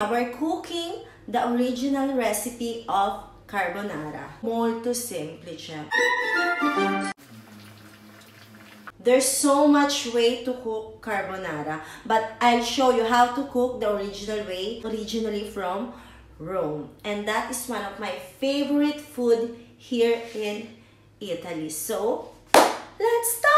We're cooking the original recipe of carbonara. Molto semplice. There's so much way to cook carbonara, but I'll show you how to cook the original way, originally from Rome. And that is one of my favorite food here in Italy. So, let's start!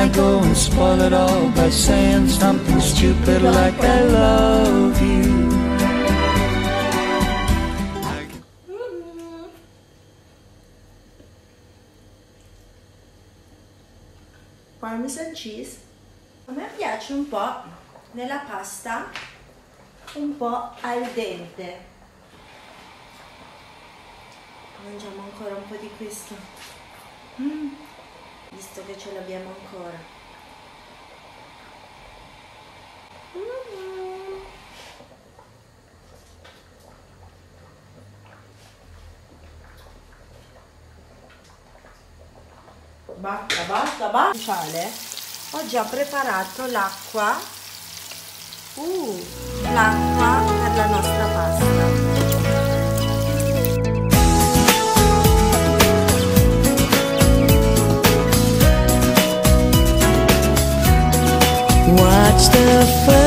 I go and spoil it all by saying something stupid like I love you. Parmesan cheese. A me piace un po' nella pasta un po' al dente. Mangiamo ancora un po' di questo. Mm, visto che ce l'abbiamo ancora. Basta, basta, basta. Ho già preparato l'acqua. Uh, l'acqua per la nostra pasta. The first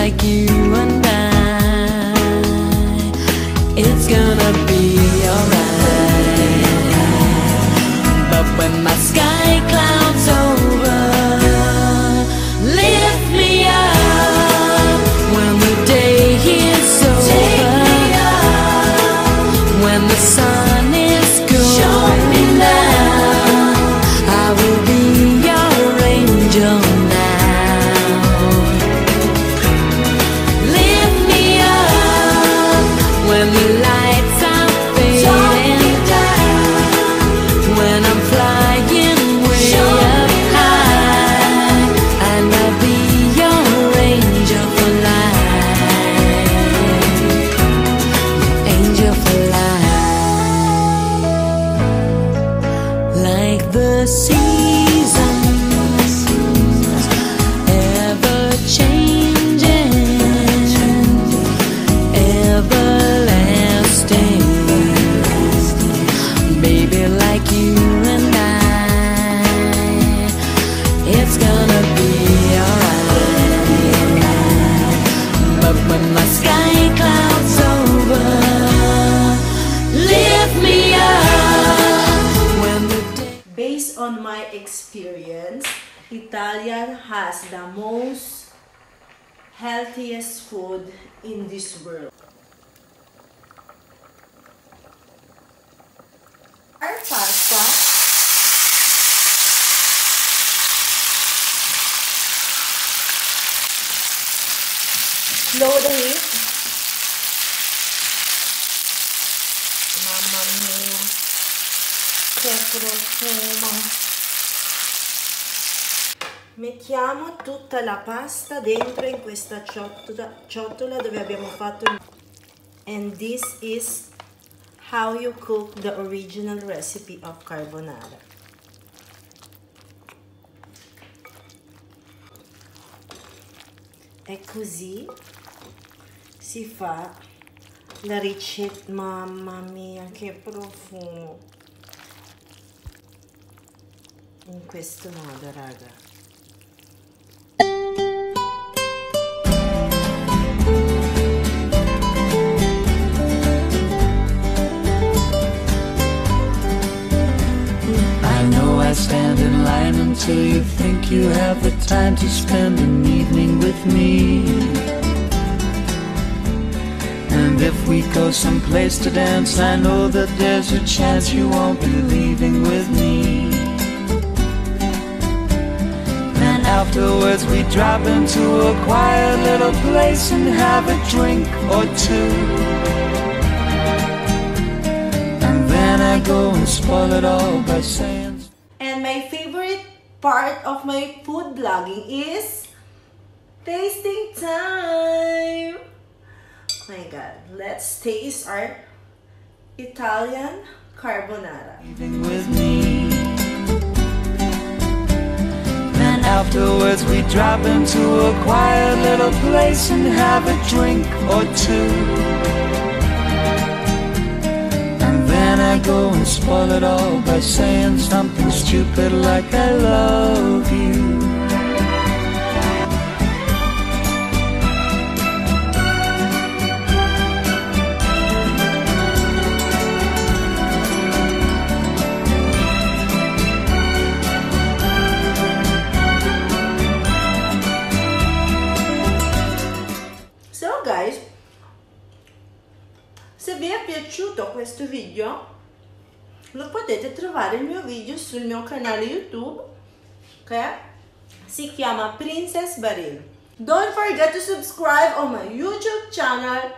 like you and I. It's gonna be alright. But when my sky clouds over, lift me up. When the day is over, when the sun is going down, I will be your angel Based on my experience, Italian has the most healthiest food in this world. Our pasta Slow Che profumo. Mettiamo tutta la pasta dentro in questa ciotola, ciotola dove abbiamo fatto il... And this is how you cook the original recipe of carbonara. E così si fa la ricetta. Mamma mia, che profumo! In questo modo, raga. I know I stand in line until you think you have the time to spend an evening with me. And if we go someplace to dance, I know that there's a chance you won't be leaving with me. Afterwards, we drop into a quiet little place and have a drink or two. And then I go and spoil it all by saying. And my favorite part of my food blogging is tasting time. Oh my god, let's taste our Italian carbonara. Afterwards we drop into a quiet little place and have a drink or two. And then I go and spoil it all by saying something stupid like I love you. Guys, se vi è piaciuto questo video, lo potete trovare il mio video sul mio canale YouTube che si chiama Princess Baril. Don't forget to subscribe on my YouTube channel.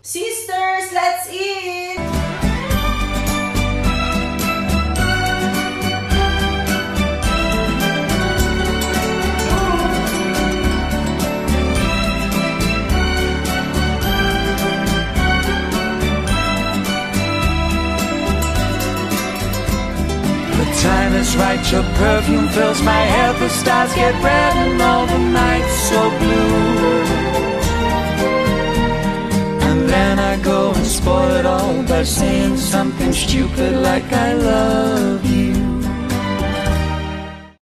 Sisters, let's eat! Right, your perfume fills my head, the stars get red and all the nights so blue. And then I go and spoil it all by saying something stupid like I love you.